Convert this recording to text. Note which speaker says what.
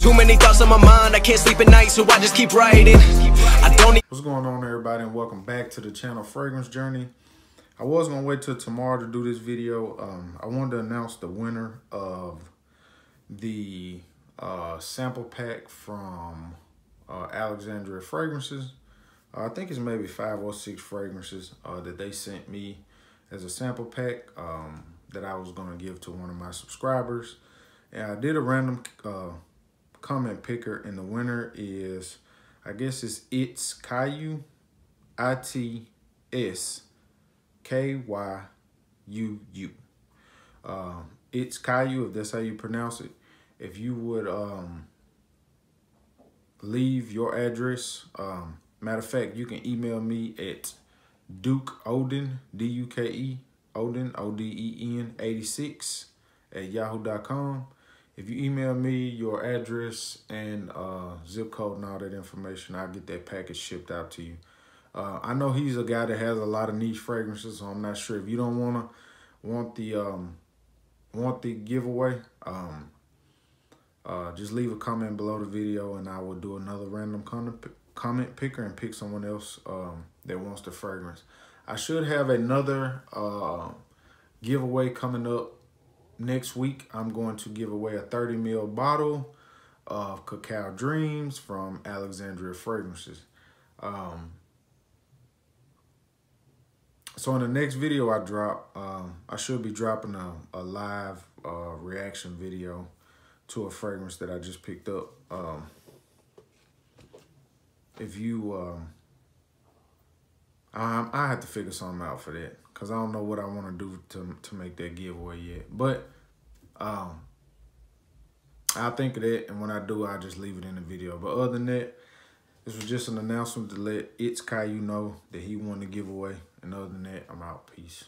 Speaker 1: Too many thoughts on my mind, I can't sleep at night, so I just keep writing. I don't need
Speaker 2: What's going on everybody and welcome back to the channel Fragrance Journey. I was gonna wait till tomorrow to do this video. Um, I wanted to announce the winner of the uh, sample pack from uh, Alexandria Fragrances. Uh, I think it's maybe five or six fragrances uh, that they sent me as a sample pack um, that I was gonna give to one of my subscribers. And I did a random uh, comment picker and the winner is, I guess it's It's Kyu, I-T-S K-Y-U-U. Um, it's Kyu, if that's how you pronounce it. If you would um, leave your address, um, matter of fact, you can email me at Duke Oden, D-U-K-E, Oden, O-D-E-N 86 at yahoo.com. If you email me your address and uh, zip code and all that information, I'll get that package shipped out to you. Uh, I know he's a guy that has a lot of niche fragrances, so I'm not sure if you don't wanna want the um, want the giveaway. Um, uh, just leave a comment below the video, and I will do another random comment comment picker and pick someone else um, that wants the fragrance. I should have another uh, giveaway coming up next week. I'm going to give away a 30 ml bottle of Cacao Dreams from Alexandria Fragrances. Um, so in the next video I drop, um, I should be dropping a, a live uh, reaction video to a fragrance that I just picked up. Um, if you, um, I, have to figure something out for that because I don't know what I want to do to to make that giveaway yet. But um, I'll think of that, and when I do, I'll just leave it in the video. But other than that, this was just an announcement to let It's Kyu know that he won the giveaway. And other than that, I'm out. Peace.